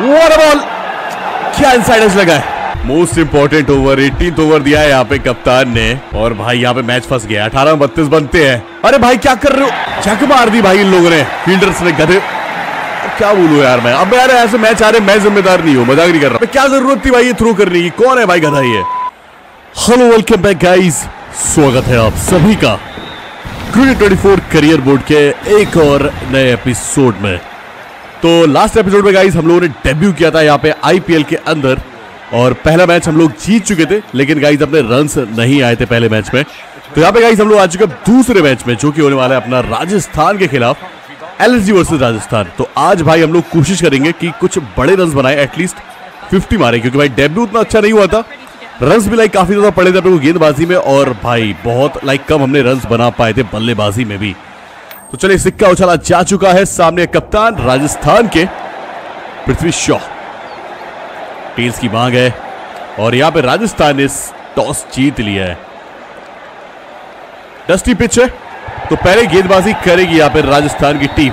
Ball क्या inside लगा है? Most important over eighteen over दिया है यहाँ पे कप्तान ने। और भाई यहाँ पे मैच फंस गया अठारह बत्तीस बनते हैं। अरे भाई क्या कर रहे हो? झक मार दी भाई इन लोगों ने। फील्डर्स ने गधे। क्या बोलू यार मैं? अब यार ऐसे मैच आ रहे मैं जिम्मेदार नहीं हूँ मज़ाक नहीं कर रहा। क्या ज़रूरत थी भाई ये थ्रू करने की? कौन है भाई गधा ये? हेलो वेलकम बैक गाइस स्वागत है आप सभी का। क्रिकेट 24 करियर बोर्ड के एक और नए एपिसोड में। तो लास्ट एपिसोड में गाइस हम लोगों ने डेब्यू किया था यहाँ पे आईपीएल के अंदर और पहला मैच हम लोग जीत चुके थे, लेकिन गाइज़ अपने रन नहीं आए थे पहले मैच में। तो यहाँ पे गाइज़ हम लोग आ चुके दूसरे मैच में, जो कि होने वाला है अपना राजस्थान के खिलाफ एलएसजी वर्सेस राजस्थान। तो आज भाई हम लोग कोशिश करेंगे कि कुछ बड़े रन बनाए एटलीस्ट 50 मारे, क्योंकि भाई डेब्यू उतना अच्छा नहीं हुआ था। रन भी लाइक काफ़ी ज़्यादा पड़े थे अपने गेंदबाजी में, और भाई बहुत लाइक कम हमने रन बना पाए थे बल्लेबाजी में भी। तो चलिए सिक्का उछाला जा चुका है सामने कप्तान राजस्थान के पृथ्वी शॉ। टेल्स की मांग है और यहाँ पे राजस्थान ने टॉस जीत लिया है। डस्टी पिच है तो पहले गेंदबाजी करेगी यहाँ पे राजस्थान की टीम।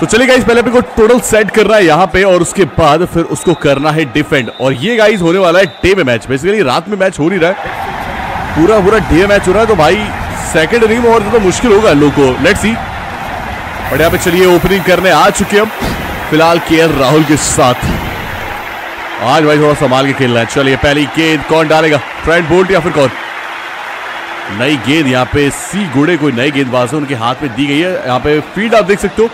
तो चलिए गाइस पहले अपने को टोटल सेट करना है यहाँ पे और उसके बाद फिर उसको करना है डिफेंड और ये गाइस होने वाला है डे में मैच बेसिकली रात में मैच हो नहीं रहा है। पूरा पूरा डे मैच हो रहा है तो भाई सेकंड इनिंग में और तो मुश्किल होगा लोग को। लेट्स सी बट यहाँ पे चलिए ओपनिंग करने आ चुके हम। फ़िलहाल के राहुल के साथ। आज भाई थोड़ा संभाल के खेलना है। चलिए, पहली गेंद कौन डालेगा? फ्रेंड बोल्ट या फिर कौन? नई गेंद यहाँ पे सी गुड़े कोई नई गेंदबाज है उनके हाथ में दी गई है। यहाँ पे फ़ील्ड आप देख सकते हो।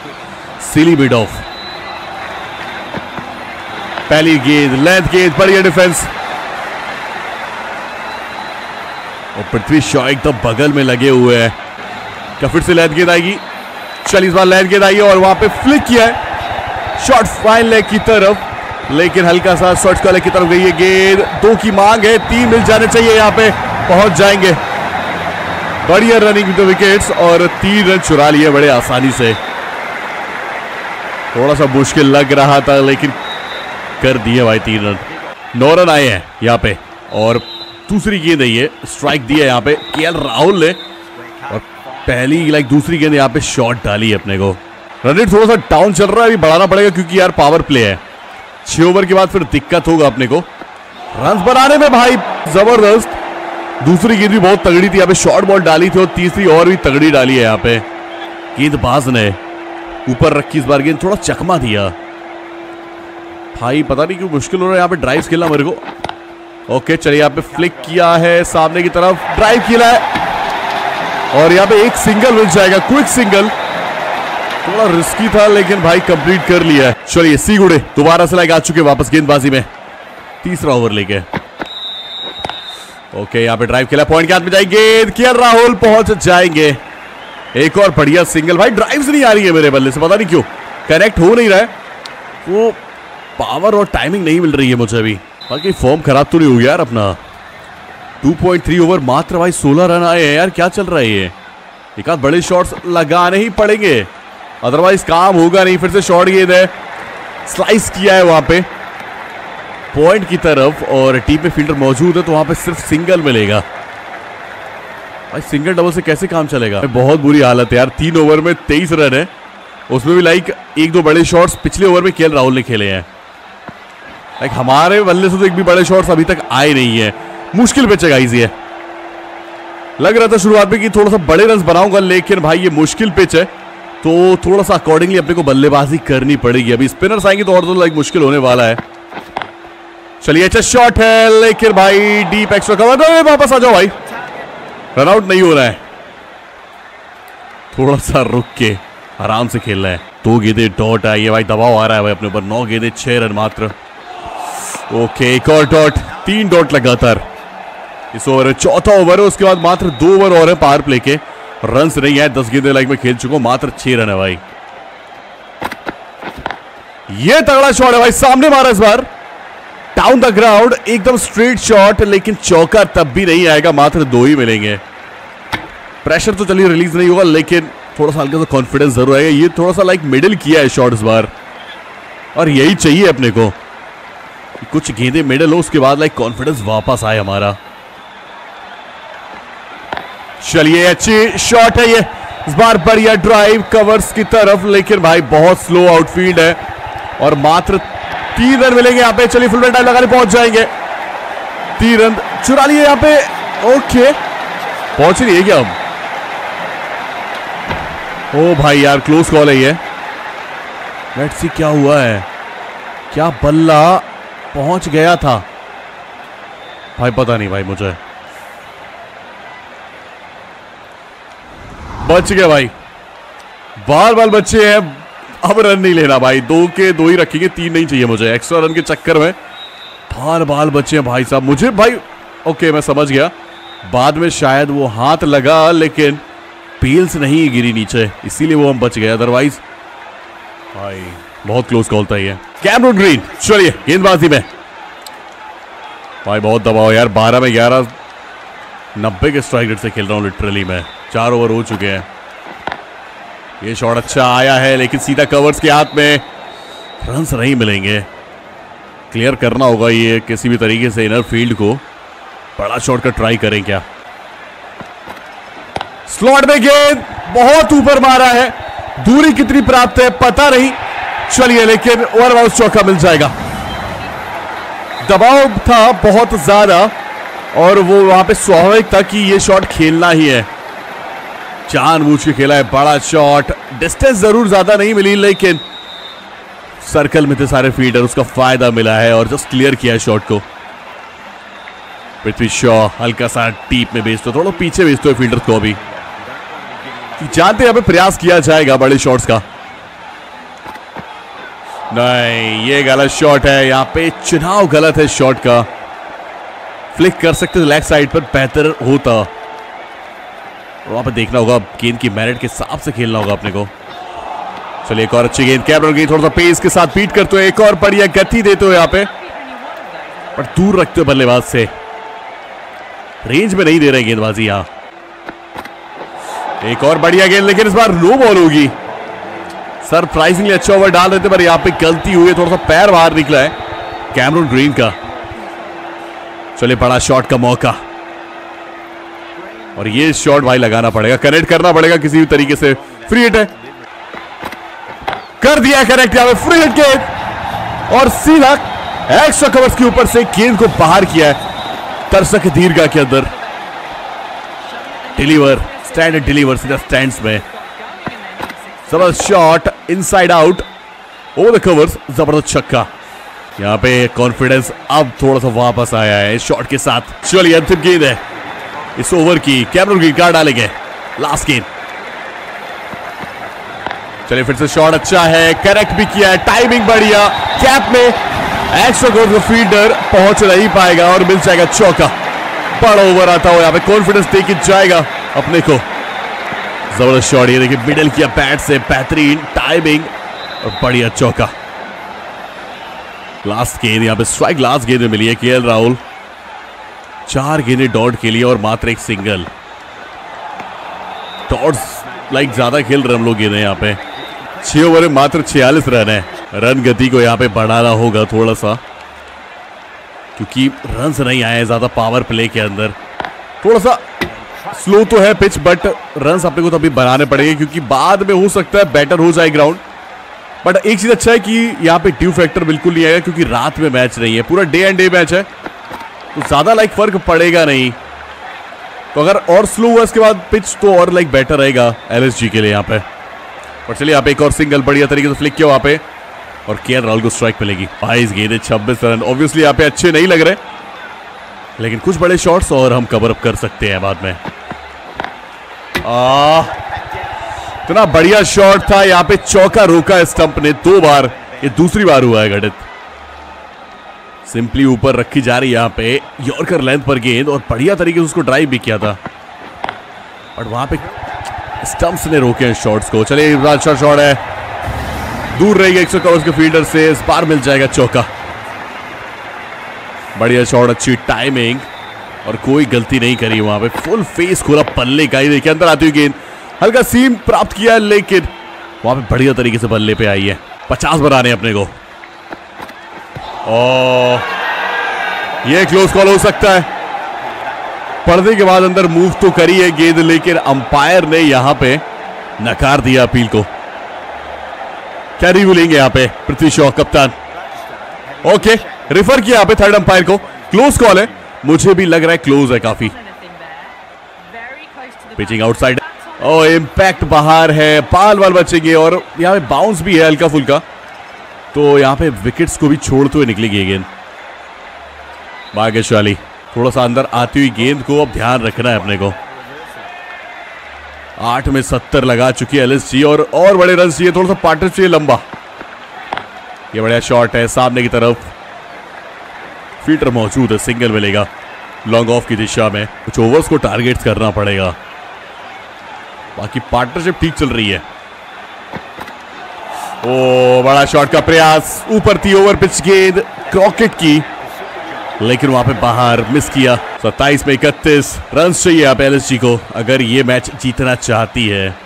Silly mid off. पहली गेंद लेंथ गेंद, बढ़िया डिफेंस और पृथ्वी शॉ एकदम बगल में लगे हुए हैं। क्या फिर से लेंथ गेंद आएगी चल इस बार लेंथ गेंद आई और वहाँ पे फ्लिक किया है। शॉर्ट फाइन लेग की तरफ़। लेकिन हल्का सा शॉर्ट कॉलर की तरफ़ गई है गेंद। दो की मांग है, तीन मिल जाने चाहिए यहाँ पे। पहुँच जाएँगे। बढ़िया रनिंग विद विकेट्स और तीन रन चुरा लिए बड़े आसानी से। थोड़ा सा मुश्किल लग रहा था, लेकिन कर दिए भाई तीन रन। नौ रन आए हैं यहाँ पे। और दूसरी गेंद है ये। स्ट्राइक दी है यहाँ पे। के राहुल ने। और पहली लाइक दूसरी गेंद यहाँ पे शॉट डाली है अपने को। रन थोड़ा सा डाउन चल रहा है। अभी बढ़ाना पड़ेगा क्योंकि यार पावर प्ले है। छह ओवर के बाद फिर दिक्कत होगा अपने को। रन बनाने में भाई ज़बरदस्त। दूसरी गेंद भी बहुत तगड़ी थी। यहाँ पे शॉर्ट बॉल डाली थी और तीसरी और भी तगड़ी डाली है यहाँ पे। गेंदबाज ने ऊपर रखी इस बार गेंद। थोड़ा चकमा दिया। भाई पता नहीं क्यों मुश्किल हो रहा है यहाँ पे ड्राइव खेलना मेरे को। ओके चलिए यहाँ पे फ्लिक किया है, सामने की तरफ़ ड्राइव खेला है। और यहाँ पे एक सिंगल मिल जाएगा क्विक सिंगल थोड़ा रिस्की था, लेकिन भाई कंप्लीट कर लिया है। चलिए सी गुड़े, दोबारा से लाइक आ चुके वापस गेंदबाजी में। तीसरा ओवर लेके। ओके यहाँ पे ड्राइव खेला पॉइंट के हाथ में जाएँगे किया राहुल पहुँच जाएँगे। एक और बढ़िया सिंगल भाई ड्राइव नहीं आ रही है मेरे बल्ले से, पता नहीं क्यों। कनेक्ट हो नहीं रहा है। वो पावर और टाइमिंग नहीं मिल रही है मुझे अभी। बाकी फॉर्म खराब तो नहीं हो गया यार अपना। 2.3 ओवर मात्र भाई 16 रन आए हैं यार, क्या चल रहा है ये? एक आध बड़े शॉट्स लगाने ही पड़ेंगे। अदरवाइज़ काम होगा नहीं, फिर से शॉर्ट गेंद है स्लाइस किया है वहाँ पे। पॉइंट की तरफ़ और टीम में फील्डर मौजूद है तो वहाँ पे सिर्फ़ सिंगल मिलेगा। भाई सिंगल डबल से कैसे काम चलेगा? बहुत बुरी हालत है यार, तीन ओवर में तेईस रन है। उसमें भी लाइक एक दो बड़े शॉट्स पिछले ओवर में केएल राहुल ने खेले हैं। लाइक हमारे बल्ले से तो एक भी बड़े शॉट्स अभी तक आए नहीं है। मुश्किल पे चगाई है। लग रहा था शुरुआत में कि थोड़ा सा बड़े रन बनाऊँगा, लेकिन भाई ये मुश्किल पिच है। तो थोड़ा सा अकॉर्डिंगली अपने को बल्लेबाजी करनी पड़ेगी। अभी स्पिनर्स आएँगे तो और तो लाइक मुश्किल होने वाला है। चलिए अच्छा शॉट है, लेकिन भाई डीप एक्स्ट्रा कवर तो वापस आ जाओ भाई। रन आउट नहीं हो रहा है। थोड़ा सा रुक के आराम से खेल रहा है। दो गेंदे डॉट आई है भाई दबाव आ रहा है भाई अपने ऊपर। नौ गेंदे, छह रन मात्र। ओके एक और डॉट तीन डॉट लगातार। इस ओवर चौथा ओवर है, उसके बाद मात्र दो ओवर और है पावर प्ले के। रन नहीं है, दस गेंदे लाइक में खेल चुका मात्र छह रन है भाई। ये तगड़ा शॉट है भाई, सामने मारा इस बार। डाउन द ग्राउंड एकदम स्ट्रेट शॉट लेकिन चौका तब भी नहीं आएगा, मात्र दो ही मिलेंगे। प्रेशर तो चलिए रिलीज़ नहीं होगा, लेकिन थोड़ा सा हल्का सा कॉन्फिडेंस ज़रूर आएगा। ये थोड़ा सा लाइक मिडिल किया है शॉट इस बार। और यही चाहिए अपने को। कुछ गेंदे मेडल हो, उसके बाद लाइक कॉन्फिडेंस वापस आए हमारा। चलिए, अच्छी शॉट है ये। इस बार बढ़िया ड्राइव कवर्स की तरफ़, लेकिन भाई, बहुत स्लो आउटफील्ड है। और मात्र तीन रन मिलेंगे यहाँ पे। चलिए फुल टाइम लगाने पहुँच जाएँगे। तीन रन चुरा लिए यहाँ पे। ओके पहुँच रही है क्या हम? ओ भाई यार क्लोज कॉल है ये। लेट्स सी क्या हुआ है। क्या बल्ला पहुँच गया था। भाई, पता नहीं भाई, मुझे। बच गया भाई। बार बार बच्चे हैं। अब रन नहीं लेना भाई। दो के दो ही रखेंगे, तीन नहीं चाहिए मुझे। एक्स्ट्रा रन के चक्कर में। बार बार बच्चे हैं भाई साहब। मुझे भाई ओके मैं समझ गया। बाद में शायद वो हाथ लगा, लेकिन पील्स नहीं गिरी नीचे। इसीलिए वो हम बच गए अदरवाइज़ भाई। बहुत क्लोज कॉल था ये। कैमरून ग्रीन चलिए, गेंदबाजी में। भाई, बहुत दबाव यार, बारह में ग्यारह, नब्बे के स्ट्राइक रेट से खेल रहा हूँ लिटरली मैं। चार ओवर हो चुके हैं। ये शॉट अच्छा आया है, लेकिन सीधा कवर्स के हाथ में रन नहीं मिलेंगे। क्लियर करना होगा ये किसी भी तरीके से इनर फ़ील्ड को। बड़ा शॉट का ट्राई करें क्या? स्लॉट में गेंद, बहुत ऊपर मारा है। दूरी कितनी प्राप्त है, पता नहीं। चलिए, लेकिन ओवर बाउंस चौका मिल जाएगा। दबाव था बहुत ज़्यादा, और वो वहाँ पे स्वाभाविक था कि ये शॉट खेलना ही है। जानबूझ के खेला है, बड़ा शॉट डिस्टेंस ज़रूर ज़्यादा नहीं मिली, लेकिन सर्कल में थे सारे फील्डर उसका फ़ायदा मिला है, और जस्ट क्लियर किया है शॉट को। पृथ्वी शॉ हल्का सा डीप में भेजते, थोड़ा पीछे भेजते हो फील्डर को अभी। जानते पे प्रयास किया जाएगा बड़े शॉट्स का। नहीं, ये गलत शॉट है। यहाँ पे चुनाव गलत है शॉट का। फ्लिक कर सकते लेग साइड पर, बेहतर होता। वहाँ पर देखना होगा, गेंद की मेरिट के हिसाब से खेलना होगा अपने को। चलिए, एक और अच्छी गेंद। कैमरा गेंद थोड़ा सा पेस के साथ बीट करते हो एक और बढ़िया गति देते हो यहाँ पे। पर दूर रखते हो बल्लेबाज से। रेंज में नहीं दे रहे गेंदबाजी यहाँ। एक और बढ़िया गेंद, लेकिन इस बार नो बॉल होगी। सरप्राइजिंगली अच्छा ओवर डाल रहे थे पर यहाँ पे गलती हुई है थोड़ा सा पैर बाहर निकला है। कैमरून ग्रीन का। चले बड़ा शॉट का मौका। और ये शॉट भाई लगाना पड़ेगा, कनेक्ट करना पड़ेगा किसी भी तरीके से। फ्री हिट है। कर दिया कनेक्ट यहाँ पे, फ्री हिट के। और सीधा एक्स्ट्रा कवर्स के ऊपर से गेंद को बाहर किया है, दर्शक दीर्घा के अंदर। डिलीवर स्टैंड डिलीवर सीधा स्टैंड्स में। ज़बरदस्त shot inside out over the covers ज़बरदस्त छक्का यहाँ पे कॉन्फिडेंस अब थोड़ा सा वापस आया है शॉट के साथ। चलिए, अंतिम गेंद है। इस ओवर की कैमरून की कार्ड डालेंगे। लास्ट गेंद चलिए, फिर से शॉट अच्छा है। करेक्ट भी किया है। टाइमिंग बढ़िया। कैप में एक्स्ट्रा गोल फील्डर पहुँच नहीं पाएगा और मिल जाएगा चौका बड़ा ओवर आता हो। यहाँ पे कॉन्फिडेंस देके जाएगा अपने को। ज़बरदस्त शॉट ये देखिए मिडल किया बैट से, बेहतरीन टाइमिंग और बढ़िया चौका। लास्ट गेंद, यहाँ पे स्ट्राइक लास्ट गेंद में मिली है के राहुल चार गेंदें डॉट के लिए और मात्र एक सिंगल डॉट्स लाइक ज़्यादा खेल रहे हम लोग गेंदे यहाँ पे। छह ओवर में मात्र छियालीस रन है। रन गति को यहाँ पे बढ़ाना होगा थोड़ा सा क्योंकि रन नहीं आए ज़्यादा पावर प्ले के अंदर। थोड़ा सा स्लो तो है पिच बट रन अपने को तो अभी बनाने पड़ेंगे, क्योंकि बाद में हो सकता है बेटर हो जाए ग्राउंड बट एक चीज़ अच्छा है कि यहाँ पे ड्यू फैक्टर बिल्कुल नहीं आएगा, क्योंकि रात में मैच नहीं है, पूरा डे एंड डे मैच है. तो ज़्यादा लाइक फ़र्क पड़ेगा नहीं. तो अगर और स्लो हुआ इसके बाद पिच तो और लाइक बेटर रहेगा एलएसजी के लिए यहाँ पे. और चलिए, यहाँ पे एक और सिंगल बढ़िया तरीके से फ्लिक किया वहाँ पे, और के राहुल को स्ट्राइक मिलेगी. बाईस गेंदे छब्बीस रन ऑब्वियसली यहाँ पे अच्छे नहीं लग रहे. लेकिन कुछ बड़े शॉट्स और हम कवर अप कर सकते हैं बाद में। इतना बढ़िया शॉट था, यहाँ पे चौका रोका स्टंप ने दो बार। ये दूसरी बार हुआ है घटित सिंपली ऊपर रखी जा रही है यहाँ पे यॉर्कर लेंथ पर गेंद और बढ़िया तरीके से उसको ड्राइव भी किया था। बट वहाँ पे स्टंप्स ने रोके हैं शॉट्स को। चलिए अच्छा शॉट है। दूर रहेगा एक सौ करोड़ के फील्डर से, इस बार मिल जाएगा चौका। बढ़िया शॉट अच्छी टाइमिंग और कोई गलती नहीं करी वहाँ पे। फुल फेस खोला पल्ले का ही, देखिए अंदर आती हुई गेंद। हल्का सीम प्राप्त किया लेकिन वहाँ पे बढ़िया तरीके से बल्ले पे आई है। पचास बनाने अपने को। ये क्लोज कॉल हो सकता है। पर्दे के बाद अंदर मूव तो करी है गेंद, लेकिन अंपायर ने यहाँ पे नकार दिया अपील को। क्या रिव्यू लेंगे यहाँ पे, पृथ्वी शॉ, कप्तान। ओके रिफर किया यहाँ थर्ड अंपायर को। क्लोज कॉल है। मुझे भी लग रहा है क्लोज है काफ़ी। पिचिंग आउटसाइड ओ इम्पैक्ट बाहर है। पाल वाल बचेंगे और यहाँ पे बाउंस भी है हल्का फुल्का। तो यहाँ पे विकेट्स को भी छोड़ते हुए निकलेगी गेंद। भाग्यशाली। थोड़ा सा अंदर आती हुई गेंद को अब ध्यान रखना है अपने को। आठ में सत्तर लगा चुकी है एलएसजी और और बड़े रन चाहिए थोड़ा सा पार्टनर चाहिए, लंबा। ये बढ़िया शॉट है सामने की तरफ़। फील्डर मौजूद है सिंगल मिलेगा। लॉन्ग ऑफ़ की दिशा में कुछ ओवर्स को टारगेट करना पड़ेगा। बाकी पार्टनरशिप ठीक चल रही है। ओ, बड़ा शॉट का प्रयास। ऊपर थी ओवर पिच गेंद क्रॉकेट की। लेकिन वहाँ पे बाहर मिस किया। सत्ताईस में इकतीस रन चाहिए आप एल को। अगर ये मैच जीतना चाहती है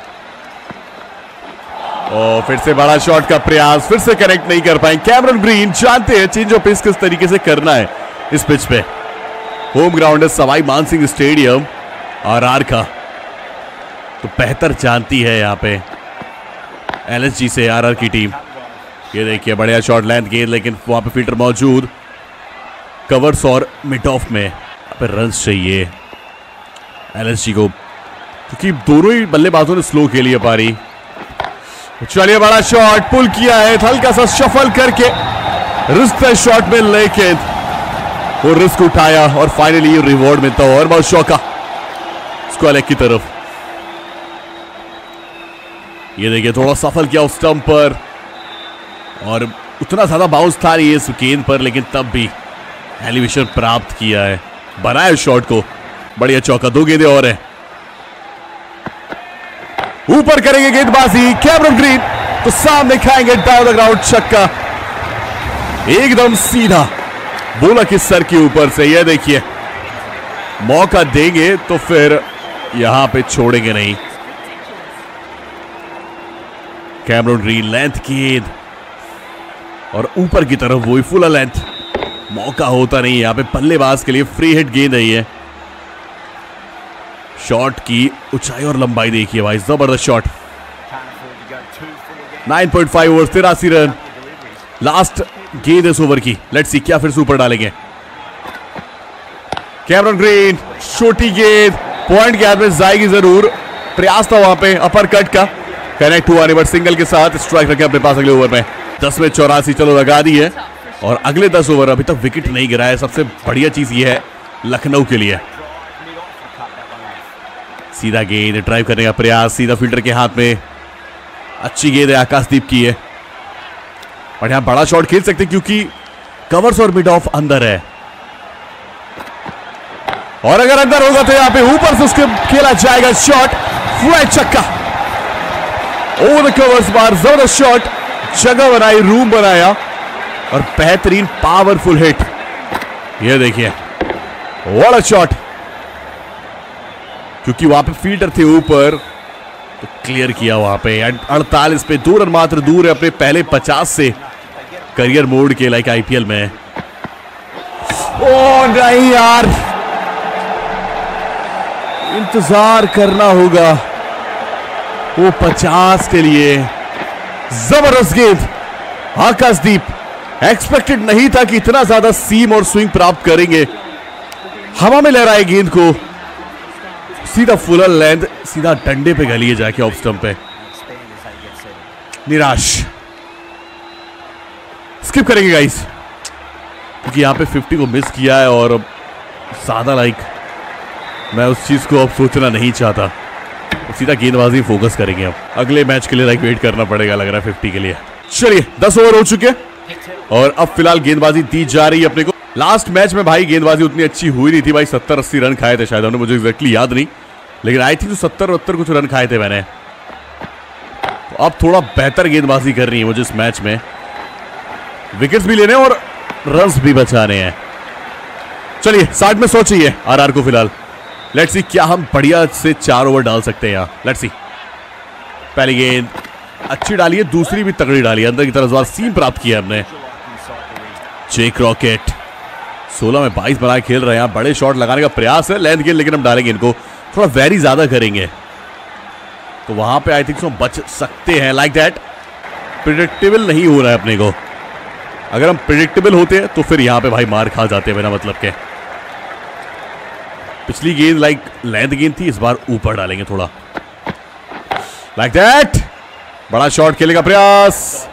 और फिर से बड़ा शॉट का प्रयास, फिर से कनेक्ट नहीं कर पाए। कैमरन ग्रीन जानते हैं चेंज ऑफ़ पेस किस तरीके से करना है इस पिच पे। होम ग्राउंड है सवाई मानसिंह स्टेडियम और आर का। तो बेहतर जानती है यहाँ पे एलएसजी से आरआर की टीम ये देखिए, बढ़िया शॉट लेंथ गेंद लेकिन वहाँ पे फील्डर मौजूद। कवर्स और मिड ऑफ़ में पर रन चाहिए एलएसजी को। क्योंकि दोनों ही बल्लेबाजों ने स्लो खेली है पारी। चलिए, बड़ा शॉट पुल किया है। हल्का सा शफल करके रिस्क है शॉट में लेके वो रिस्क उठाया और फाइनली रिवॉर्ड मिलता है और बहुत शौका। स्क्वालेक की तरफ़। ये देखिए, थोड़ा सफल किया उस स्टंप पर। और उतना ज़्यादा बाउंस था इस गेंद पर, लेकिन तब भी एलिवेशन प्राप्त किया है। बनाया शॉट को। बढ़िया चौका। दो गेंदे और है। ऊपर करेंगे गेंदबाजी कैमरन ग्रीन तो सामने खाएँगे डाउन द ग्राउंड छक्का। एकदम सीधा। बोला कि सर के ऊपर से यह देखिए। मौका देंगे तो फिर यहाँ पे छोड़ेंगे नहीं। कैमरन ग्रीन लेंथ गेंद। और ऊपर की तरफ़ वही फुल लेंथ मौका होता नहीं, यहाँ पे बल्लेबाज के लिए फ्री हिट गेंद है शॉट की ऊंचाई और लंबाई देखिए भाई, ज़बरदस्त शॉट 9.5 ओवर तिरासी रन। लास्ट गेंद इस ओवर की। लेट्स सी क्या फिर सुपर डालेंगे। कैमरन ग्रीन छोटी गेंद। पॉइंट गैप में जाएगी ज़रूर। प्रयास था वहाँ पे अपर कट का। कनेक्ट हुआ बट सिंगल के साथ स्ट्राइक रखे अपने पास अगले ओवर में। दस में चौरासी, चलो लगा दी है और अगले दस ओवर अभी तक विकेट नहीं गिरा है। सबसे बढ़िया चीज़ ये है लखनऊ के लिए। सीधा गेंद ड्राइव करने का प्रयास, सीधा फील्डर के हाथ में। अच्छी गेंद है, आकाशदीप की है। और यहाँ बड़ा शॉट खेल सकते क्योंकि कवर्स और मिड ऑफ़ अंदर है। और अगर अंदर होगा तो यहाँ पे ऊपर से उसके खेला जाएगा शॉट फ्लैट चक्का। ओवर कवर्स बार ज़बरदस्त शॉट जगह बनाई रूम बनाया। और बेहतरीन पावरफुल हिट ये देखिए वॉट शॉट क्योंकि वहाँ पे फील्डर थे ऊपर तो क्लियर किया वहाँ पे। अड़तालीस पे, दो रन मात्र दूर है अपने पहले पचास से करियर मोड के लाइक आईपीएल में। ओ, नहीं यार। इंतज़ार करना होगा। वो पचास के लिए। ज़बरदस्त गेंद। आकाशदीप। एक्सपेक्टेड नहीं था कि इतना ज़्यादा सीम और स्विंग प्राप्त करेंगे। हवा में लहराए गेंद को। सीधा फुल लेंथ सीधा डंडे पे गलिए जाके ऑफ़ स्टंप पे। निराश। स्किप करेंगे गाइस क्योंकि यहाँ पे 50 को मिस किया है और ज़्यादा लाइक मैं उस चीज़ को अब सोचना नहीं चाहता। तो सीधा गेंदबाजी फोकस करेंगे अब। अगले मैच के लिए लाइक वेट करना पड़ेगा लग रहा है 50 के लिए। चलिए 10 ओवर हो चुके। और अब फ़िलहाल गेंदबाजी दी जा रही है अपने को। लास्ट मैच में भाई गेंदबाजी उतनी अच्छी हुई नहीं थी भाई। सत्तर अस्सी रन खाए थे शायद हमने, मुझे एक्जैक्टली याद नहीं। लेकिन आई थिंक सत्तर उत्तर कुछ रन खाए थे मैंने। तो अब थोड़ा बेहतर गेंदबाजी कर रही है मुझे इस मैच में। विकेट्स भी लेने और रन भी बचाने हैं। चलिए साठ में सौ चाहिए आर आर को फ़िलहाल। लेट्स सी क्या हम बढ़िया से चार ओवर डाल सकते हैं यहाँ। लेट्स सी पहली गेंद अच्छी डाली है, दूसरी भी तगड़ी डाली है। अंदर की तरफ़ सीम प्राप्त किया हमने। चेक रॉकेट 16 में 22 बना खेल रहे हैं बड़े शॉट लगाने का प्रयास है लेंथ गेंद लेकिन हम डालेंगे इनको। थोड़ा वेरी ज़्यादा करेंगे। तो वहाँ पे आई थिंक सो बच सकते हैं लाइक दैट प्रिडिक्टेबल नहीं हो रहा है अपने को। अगर हम प्रिडिक्टेबल होते हैं तो फिर यहाँ पे भाई मार खा जाते हैं बिना मतलब के पिछली गेंद लाइक लेंथ गेंद थी, इस बार ऊपर डालेंगे थोड़ा। लाइक दैट बड़ा शॉट खेलने का प्रयास।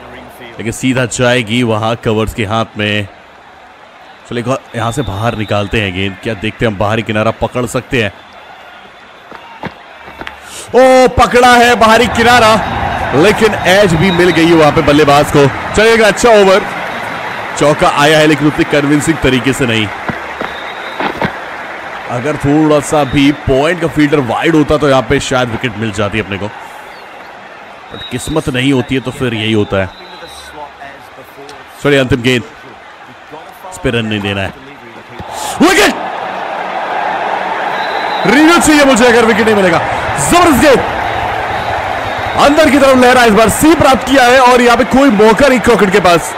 लेकिन सीधा जाएगी वहाँ कवर्स के हाथ में। चलो यहाँ से बाहर निकालते हैं गेंद। क्या देखते हैं, हम बाहरी किनारा पकड़ सकते हैं? ओ, पकड़ा है बाहरी किनारा। लेकिन एज भी मिल गई वहाँ पे बल्लेबाज को। चलेगा अच्छा ओवर चौका आया है, लेकिन उतनी कन्विंसिंग तरीके से नहीं। अगर थोड़ा सा भी पॉइंट का फील्डर वाइड होता तो यहाँ पे शायद विकेट मिल जाती अपने को। बट किस्मत नहीं होती है तो फिर यही होता है। चलिए अंतिम गेंद। रन नहीं देना है। विकेट रिव्यू चाहिए मुझे अगर विकेट नहीं मिलेगा। ज़बरदस्त गेंद अंदर की तरफ़ लहरा इस बार सी प्राप्त किया है और यहाँ पे कोई मौका नहीं क्रॉकेट के पास।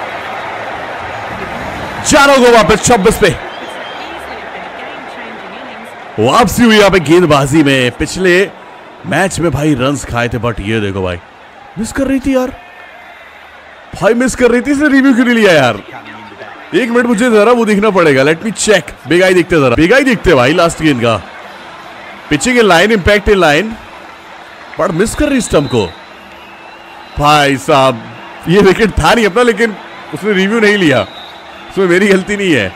चारों को वापस छब्बीस पे। वापसी हुई यहाँ पे गेंदबाजी में। पिछले मैच में भाई रन्स खाए थे बट ये देखो भाई मिस कर रही थी यार। भाई मिस कर रही थी, इसने रिव्यू क्यों नहीं लिया यार? एक मिनट मुझे जरा वो देखना पड़ेगा। लेट मी चेक बेगाई देखते जरा। बेगाई देखते भाई लास्ट गेंद का। Pitching in line impact in line पर मिस कर रही स्टम्प को। भाई साहब, ये विकेट था नहीं अपना, लेकिन उसने रिव्यू नहीं लिया। उसमें मेरी गलती नहीं है।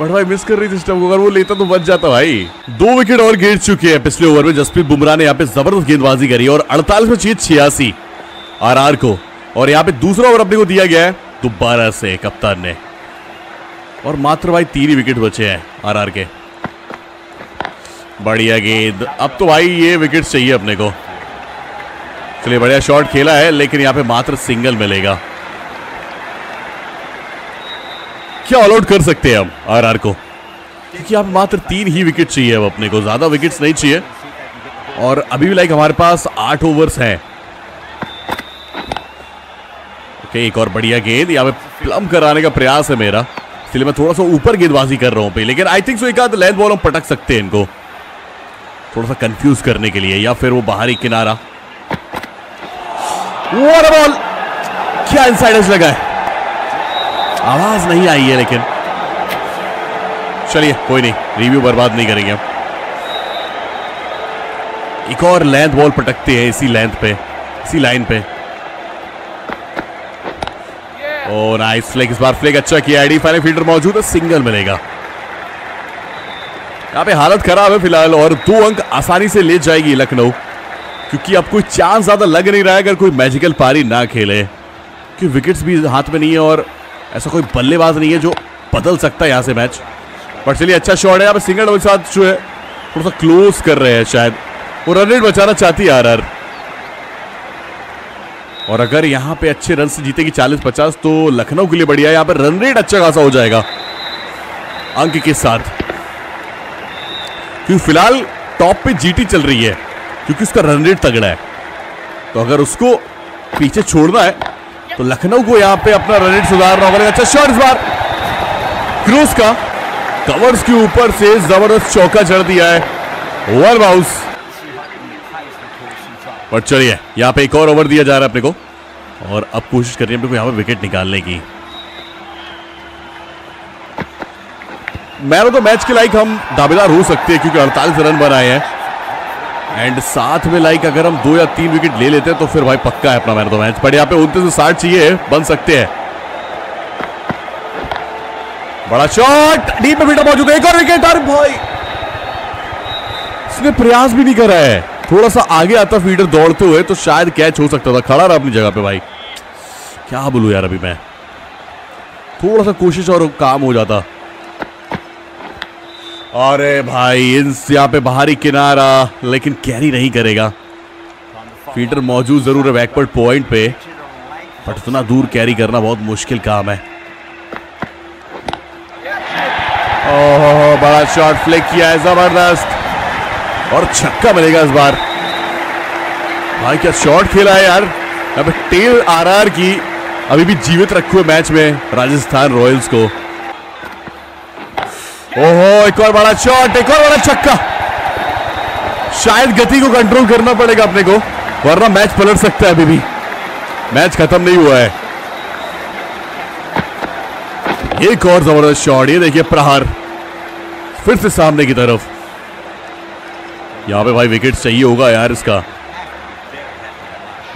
बट भाई मिस कर रही थी स्टम्प को, अगर वो लेता तो बच जाता भाई। दो विकेट और गिर चुके हैं पिछले ओवर में। जसप्रीत बुमराह ने यहाँ पे ज़बरदस्त गेंदबाजी करी और अड़तालीस में चाहिए छियासी। आर आर को। और यहाँ पे दूसरा ओवर अपने को दिया गया है। दोबारा से कप्तान ने। और मात्र भाई तीन ही विकेट बचे हैं आर आर के। बढ़िया गेंद। अब तो भाई ये विकेट चाहिए अपने को। चलिए, बढ़िया शॉट खेला है, लेकिन यहाँ पे मात्र सिंगल मिलेगा। क्या ऑल आउट कर सकते हैं हम आर आर को? क्योंकि आप मात्र तीन ही विकेट चाहिए अब अपने को। ज़्यादा विकेट्स नहीं चाहिए। और अभी भी लाइक हमारे पास आठ ओवर्स हैं। ओके एक और बढ़िया गेंद। यहाँ पे प्लम कराने का प्रयास है मेरा। इसलिए मैं थोड़ा सा ऊपर गेंदबाजी कर रहा हूँ लेकिन आई थिंक सो एक आध लेंथ बॉल हम पटक सकते हैं इनको। थोड़ा सा कंफ्यूज करने के लिए या फिर वो बाहरी किनारा। बॉल क्या इनसाइडर्स लगा है। आवाज़ नहीं आई है लेकिन। चलिए, कोई नहीं रिव्यू बर्बाद नहीं करेंगे हम एक और लेंथ बॉल पटकते हैं इसी लेंथ पे, इसी लाइन पे। ओ नाइस फ्लेक इस बार फ्लेक अच्छा किया। आईडी फाइनल फील्डर मौजूद है सिंगल मिलेगा। यहाँ पे हालत खराब है फ़िलहाल और दो अंक आसानी से ले जाएगी लखनऊ, क्योंकि अब कोई चांस ज़्यादा लग नहीं रहा है अगर कोई मैजिकल पारी ना खेले, क्योंकि विकेट्स भी हाथ में नहीं है और ऐसा कोई बल्लेबाज नहीं है जो बदल सकता है यहाँ से मैच बट चलिए अच्छा शॉट है। यहाँ पे सिंगल के साथ जो है थोड़ा सा क्लोज कर रहे हैं शायद। वो रन रेट बचाना चाहती है आर और अगर यहाँ पे अच्छे रन से जीतेगी 40-50 तो लखनऊ के लिए बढ़िया यहाँ पे रन रेट अच्छा खासा हो जाएगा, अंक के साथ। क्योंकि फ़िलहाल टॉप पे जीटी चल रही है, क्योंकि उसका रन रेट तगड़ा है। तो अगर उसको पीछे छोड़ना है तो लखनऊ को यहाँ पे अपना रन रेट सुधारना होगा अच्छा शॉट इस बार। क्रूज का कवर्स के ऊपर से ज़बरदस्त चौका चढ़ दिया है। वन बाउंस पर चलिए, यहाँ पे एक और ओवर दिया जा रहा है अपने को। और अब कोशिश कर रही है अपने को यहाँ पे विकेट निकालने की। मैन ऑफ़ द मैच के लाइक हम दावेदार हो सकते हैं, क्योंकि अड़तालीस रन बनाए हैं। एंड साथ में लाइक अगर हम दो या तीन विकेट ले लेते हैं तो फिर भाई पक्का है अपना man of the match but यहाँ पे उनतीस से साठ चाहिए, बन सकते हैं। बड़ा शॉट डीप में बेटा मौजूद है, एक और विकेट और भाई! इसने प्रयास भी नहीं करा है। थोड़ा सा आगे आता फीडर दौड़ते हुए तो शायद कैच हो सकता था। खड़ा रहा अपनी जगह पे भाई। क्या बोलू यार अभी मैं? थोड़ा सा कोशिश और काम हो जाता। अरे भाई, इन यहाँ पे बाहरी किनारा, लेकिन कैरी नहीं करेगा। फीडर मौजूद ज़रूर है बैकवर्ड पॉइंट पे बट इतना दूर कैरी करना बहुत मुश्किल काम है। ओह, बड़ा शॉट फ्लिक किया है, ज़बरदस्त। और छक्का मिलेगा इस बार। भाई, क्या शॉट खेला है यार। अब, टेल आरआर की अभी भी जीवित रखे हुए मैच में, राजस्थान रॉयल्स को। ओहो, एक और बड़ा शॉट एक और बड़ा छक्का। शायद गति को कंट्रोल करना पड़ेगा अपने को, वरना मैच पलट सकता है अभी भी। मैच खत्म नहीं हुआ है। एक और ज़बरदस्त शॉट ये देखिए प्रहार। फिर से सामने की तरफ़। यहाँ पे भाई विकेट चाहिए होगा यार इसका।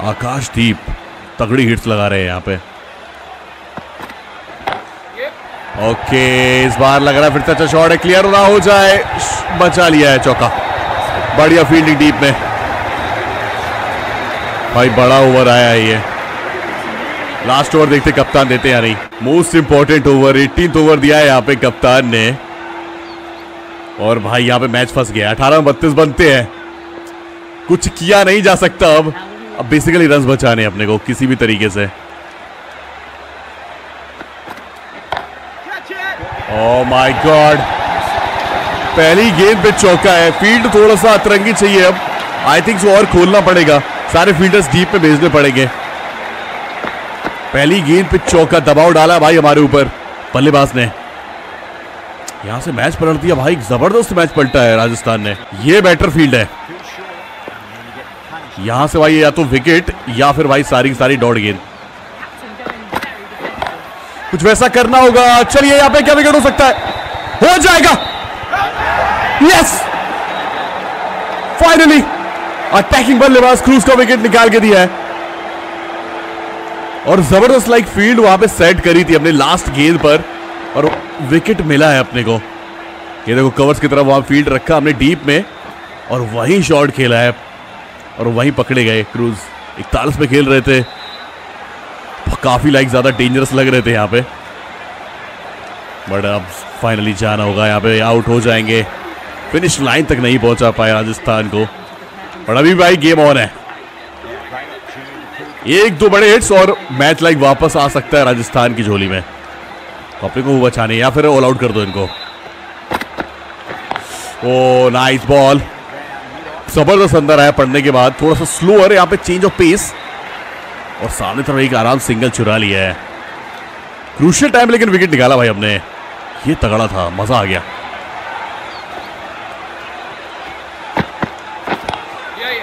आकाशदीप तगड़ी हिट्स लगा रहे हैं यहाँ पे। ओके, इस बार लग रहा फिर से अच्छा शॉट है क्लियर ना हो जाए। बचा लिया है चौका। बढ़िया फील्डिंग डीप में। भाई, बड़ा ओवर आया ये। लास्ट ओवर देखते कप्तान देते हैं नहीं। Most important over eighteen over दिया है यहाँ पे कप्तान ने। और भाई, यहाँ पे मैच फंस गया। अठारह बत्तीस बनते हैं। कुछ किया नहीं जा सकता अब। अब बेसिकली रन बचाने अपने को, किसी भी तरीके से। ओ माय गॉड पहली गेंद पे चौका है। फ़ील्ड थोड़ा सा अतरंगी चाहिए अब। आई थिंक और खोलना पड़ेगा। सारे फील्डर्स डीप पे भेजने पड़ेंगे। पहली गेंद पे चौका, दबाव डाला भाई हमारे ऊपर। बल्लेबाज ने। यहाँ से मैच पलट दिया भाई। ज़बरदस्त मैच पलटा है राजस्थान ने। ये बेटर फ़ील्ड है। यहाँ से भाई या तो विकेट या फिर भाई सारी सारी डॉट गेंद। कुछ वैसा करना होगा। चलिए, यहाँ पे क्या विकेट हो सकता है? हो जाएगा। यस फाइनली अटैकिंग बल्लेबाज क्रूज का विकेट निकाल के दिया है। और ज़बरदस्त लाइक फ़ील्ड वहाँ पे सेट करी थी अपने लास्ट गेंद पर। और विकेट मिला है अपने को। ये देखो कवर्स की तरफ़ वहाँ फ़ील्ड रखा हमने डीप में। और वहीं शॉट खेला है। और वहीं पकड़े गए क्रूज इकतालीस में खेल रहे थे। काफ़ी लाइक ज़्यादा डेंजरस लग रहे थे यहाँ पे। बट अब फाइनली जाना होगा, यहाँ पे आउट हो जाएँगे। फिनिश लाइन तक नहीं पहुँचा पाए राजस्थान को। बट अभी भाई गेम ऑन है। एक दो बड़े हिट्स और मैच लाइक वापस आ सकता है राजस्थान की झोली में। अपने को बचाने या फिर ऑल आउट कर दो इनको। ओ नाइस बॉल ज़बरदस्त अंदर आया पढ़ने के बाद। थोड़ा सा स्लो है, यहाँ पे चेंज ऑफ़ पेस और सामने तरफ़ एक आराम सिंगल चुरा लिया है। क्रूशियल टाइम लेकिन विकेट निकाला भाई हमने। ये तगड़ा था, मज़ा आ गया।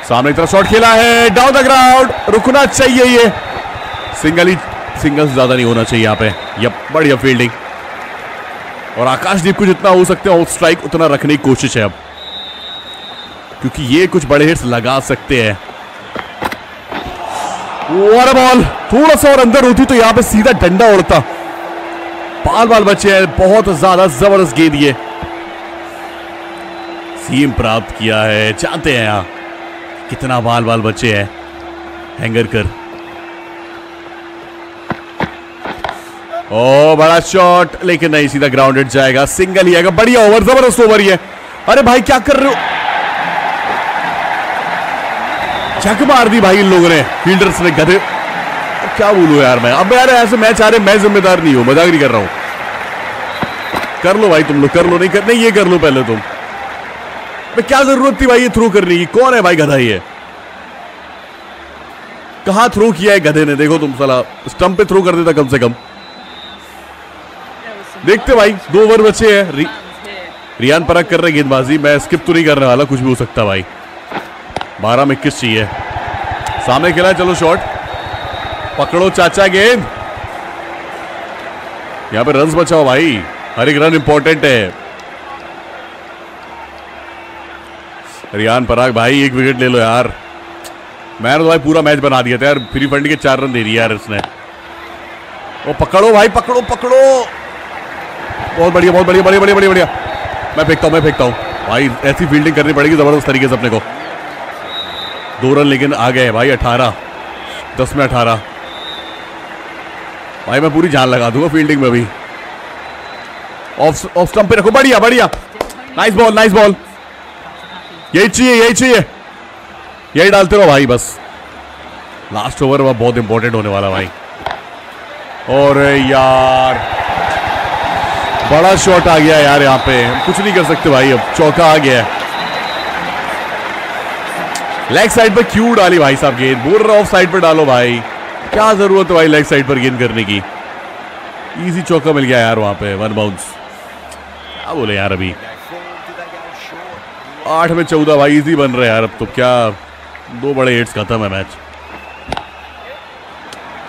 सामने तरफ़ शॉट खेला है डाउन द ग्राउंड रुकना चाहिए ये। सिंगल ही सिंगल ज़्यादा नहीं होना चाहिए यहाँ पे। ये बढ़िया फील्डिंग और आकाशदीप को जितना हो सकते हैं स्ट्राइक उतना रखने की कोशिश है अब। क्योंकि ये कुछ बड़े हिट्स लगा सकते हैं। बॉल थोड़ा सा और अंदर होती तो यहाँ पे सीधा डंडा उड़ता। बाल बाल बचे हैं, बहुत ज़्यादा ज़बरदस्त गेंद ये। सीम प्राप्त किया है, जानते हैं यहाँ कितना बाल बाल बचे हैं। हैंगर कर। ओ, बड़ा शॉट, लेकिन नहीं, सीधा ग्राउंडेड जाएगा। सिंगल ही आएगा, बढ़िया ओवर, ज़बरदस्त ओवर ही है अरे भाई, क्या कर रहे हो? चक मार दी भाई इन लोगों ने फील्डर्स ने गधे। क्या बोलूँ यार मैं? अब यार ऐसे मैच आ रहे मैं जिम्मेदार नहीं हूँ मज़ाक नहीं कर रहा हूँ। कर लो भाई तुम लोग कर लो नहीं करने ये कर लो पहले तुम। मैं क्या ज़रूरत थी भाई ये थ्रो करने की? कौन है भाई गधा ये? कहा थ्रो किया है गधे ने? देखो तुम सला स्टंप पे थ्रो कर देता कम से कम। देखते भाई दो ओवर बचे हैं। रि, रियान परख कर रहे गेंदबाजी मैं स्किप तो नहीं करने वाला कुछ भी हो सकता भाई। बारह में इक्कीस चाहिए सामने खेला चलो शॉट पकड़ो चाचा गेंद। यहाँ पे रन बचाओ भाई। हर एक रन इंपॉर्टेंट है। रियान पराग, भाई, एक विकेट ले लो यार। मैंने तो भाई पूरा मैच बना दिया था यार। फ्री फंड के चार रन दे दिया यार इसने। ओ, पकड़ो भाई, पकड़ो पकड़ो। बहुत बढ़िया बहुत बढ़िया बढ़िया बढ़िया बढ़िया बढ़िया। मैं फेंकता हूँ, मैं फेंकता हूँ। भाई, ऐसी फील्डिंग करनी पड़ेगी ज़बरदस्त तरीके से अपने को। दो रन लेकिन आ गए भाई, अठारह। दस में अठारह। भाई, मैं पूरी जान लगा दूँगा फील्डिंग में भी। ऑफ़ ऑफ़ स्टंप पे रखो। बढ़िया बढ़िया। नाइस बॉल नाइस बॉल यही चाहिए यही चाहिए। यही डालते रहो भाई, बस। लास्ट ओवर वह बहुत इंपॉर्टेंट होने वाला भाई। और यार, बड़ा शॉट आ गया यार यहाँ पे। कुछ नहीं कर सकते भाई, अब चौका आ गया है। लेग साइड पर क्यों डाली भाई साहब गेंद? बोल रहा ऑफ़ साइड पर डालो भाई। क्या ज़रूरत है भाई लेग साइड पर गेंद करने की? इजी चौका मिल गया यार वहाँ पे वन बाउंस क्या बोले यार अभी? आठ में चौदह भाई इजी बन रहे यार अब तो। क्या दो बड़े हिट्स खत्म है मैच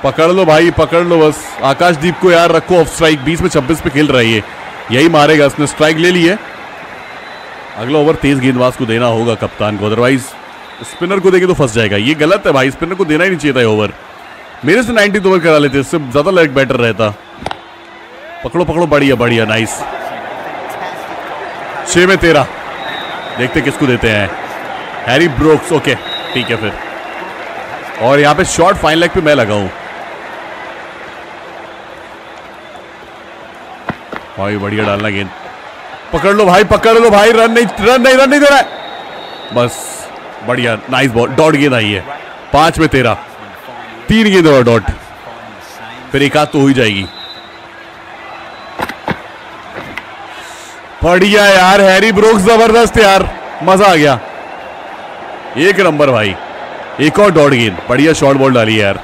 पकड़ लो भाई, पकड़ लो बस। आकाशदीप को यार रखो ऑफ़ स्ट्राइक बीस में छब्बीस पे खेल रही है यही मारेगा, उसने स्ट्राइक ले ली है। अगला ओवर तेज गेंदबाज को देना होगा, कप्तान को। अदरवाइज़ स्पिनर को देखे तो फंस जाएगा। ये गलत है भाई, स्पिनर को देना ही नहीं चाहिए था ओवर। मेरे से नाइनटी ओवर करा लेते, इससे ज़्यादा लेग बेटर रहता। पकड़ो पकड़ो, बढ़िया बढ़िया नाइस छह में तेरह। देखते किसको देते हैं। हैरी ब्रोक्स ओके ठीक है फिर। और यहाँ पे शॉर्ट फाइन लेग पे मैं लगा हूँ। भाई, बढ़िया डालना गेंद। पकड़ लो भाई, पकड़ लो भाई रन नहीं रन नहीं रन नहीं दे रहा है। बस। बढ़िया नाइस बॉल डॉट गेंद आई है। पाँच में तेरह, तीन गेंद और डॉट फिर एक आध तो हो ही जाएगी। बढ़िया यार हैरी ब्रोक्स ज़बरदस्त यार। मज़ा आ गया। एक नंबर भाई। एक और डॉट गेंद। बढ़िया शॉर्ट बॉल डाली यार।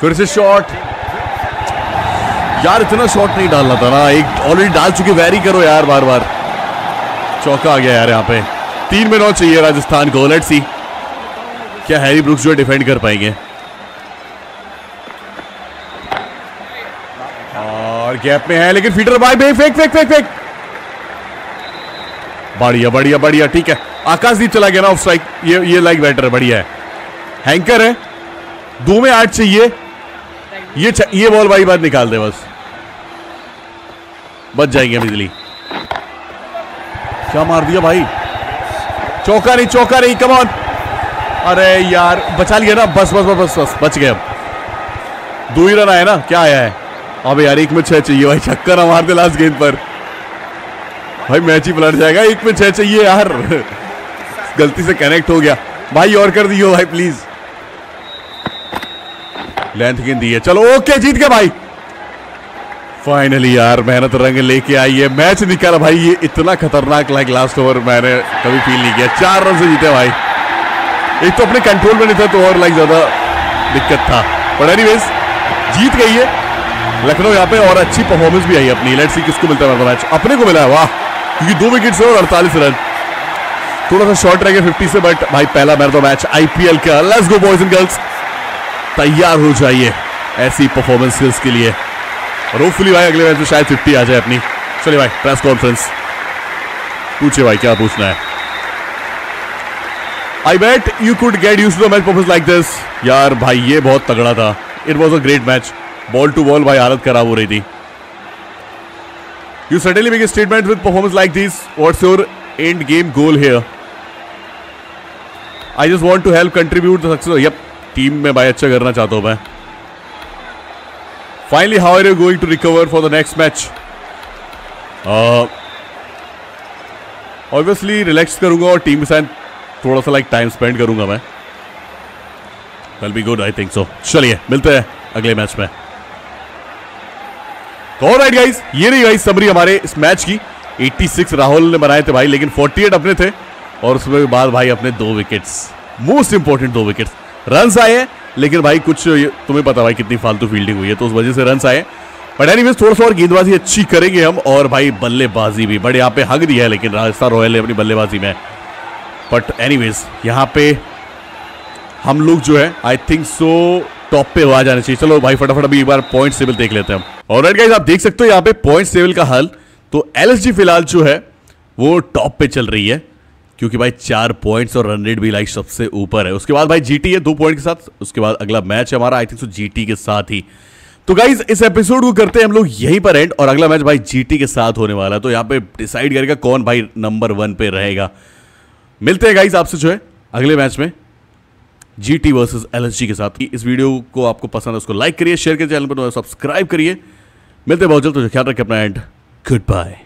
फिर से शॉट यार, इतना शॉट नहीं डालना था ना। एक ऑलरेडी डाल चुके वेरी करो यार, बार बार। चौका आ गया यार यहाँ पे। तीन में नौ चाहिए राजस्थान को लेट्स सी क्या हैरी ब्रुक्स जो है डिफेंड कर पाएँगे। और गैप में है, लेकिन फीटर भाई फेक फेक फेक फेक बढ़िया बढ़िया बढ़िया, ठीक है। आकाशदीप चला गया ना ऑफ़ स्ट्राइक ये ये लाइक बैटर है, बढ़िया है। हैंकर है। दो में आठ चाहिए। ये ये बॉल भाई बात निकाल दे बस। बच जाएँगे बिजली क्या मार दिया भाई? चौका नहीं चौका नहीं कमॉन अरे यार, बचा लिया ना, बस बस बस बस बस, बच गए अब। दो ही रन आए ना, क्या आया है? अबे यार, एक में छह चाहिए भाई छक्कर ना मार दे लास्ट गेंद पर। भाई मैच ही पलट जाएगा, एक में छह चाहिए यार। गलती से कनेक्ट हो गया। भाई, और कर दियो भाई प्लीज़ लेंथ गेंद दी है। चलो ओके जीत गए भाई। फाइनली यार, मेहनत रंग लेके आई है। मैच निकाला भाई, ये इतना खतरनाक लाइक लास्ट ओवर मैंने कभी फील नहीं किया। चार रन से जीते भाई। एक तो अपने कंट्रोल में नहीं था तो और लाइक ज़्यादा दिक्कत था। पर एनीवेज जीत गई है। लखनऊ यहाँ पे और अच्छी परफॉर्मेंस भी आई अपनी। लेट्स सी किसको मिलता है मैच अपने को मिला है, वाह। क्योंकि दो विकेट से और अड़तालीस रन। थोड़ा सा शॉर्ट रह गया फिफ्टी से बट भाई पहला मैराथन मैच आईपीएल का। Let's go boys and girls तैयार हो जाइए ऐसी परफॉर्मेंस के लिए। और होपफुली भाई अगले मैच में शायद फिफ्टी आ जाए अपनी चलिए भाई प्रेस कॉन्फ्रेंस पूछे भाई क्या पूछना है I bet you could get use to match performance like this यार भाई ये बहुत तगड़ा था it was a great match ball to ball भाई हालत खराब हो रही थी you suddenly make a statement with performance like this what's your end game goal here I just want to help contribute the success team में भाई अच्छा करना चाहता हूँ मैं। Finally how are you going to recover for the next match obviously relax करूँगा और team के साथ थोड़ा सा लाइक टाइम स्पेंड करूँगा मैं। Will be good I think so चलिए, मिलते हैं अगले मैच में। तो राइट गाइस ये रही गाइस समरी हमारे इस मैच की। 86 राहुल ने बनाए थे भाई, लेकिन 48 अपने थे। और उसमें बाद भाई अपने दो विकेट्स मोस्ट इंपॉर्टेंट दो विकेट्स रन आए हैं। लेकिन भाई कुछ तुम्हें पता भाई कितनी फालतू फील्डिंग हुई है तो उस वजह से रन आए। बट एनीवेज थोड़ा सा और गेंदबाजी अच्छी करेंगे हम, और भाई बल्लेबाजी भी। बड़े यहाँ पे हक दिया है, लेकिन राजस्थान रॉयल ने अपनी बल्लेबाजी में। बट एनीवेज यहाँ पे हम लोग जो है आई थिंक सो टॉप पे आ जाने चाहिए। चलो भाई फटाफट अभी एक बार पॉइंट टेबल देख लेते हैं हम। और गाइस आप देख सकते हो यहाँ पे पॉइंट टेबल का हल। तो एलएसजी फ़िलहाल जो है, वो टॉप पे चल रही है। क्योंकि भाई चार पॉइंट्स और रन रेट भी लाइक सबसे ऊपर है। उसके बाद भाई जीटी है, दो पॉइंट के साथ, उसके बाद अगला मैच हमारा आई थिंक सो जीटी के साथ ही। तो गाइज़ इस एपिसोड को करते हैं हम लोग यहीं पर एंड और अगला मैच भाई जीटी के साथ होने वाला है। तो यहाँ पे डिसाइड करेगा कौन भाई नंबर वन पे रहेगा। मिलते हैं गाइज़ आपसे जो है अगले मैच में जीटी वर्सेस एलएसजी के साथ। इस वीडियो को आपको पसंद है, उसको लाइक करिए शेयर करिए, चैनल पर सब्सक्राइब करिए। मिलते हैं बहुत जल्द तो ख्याल रखें अपना एंड गुड बाय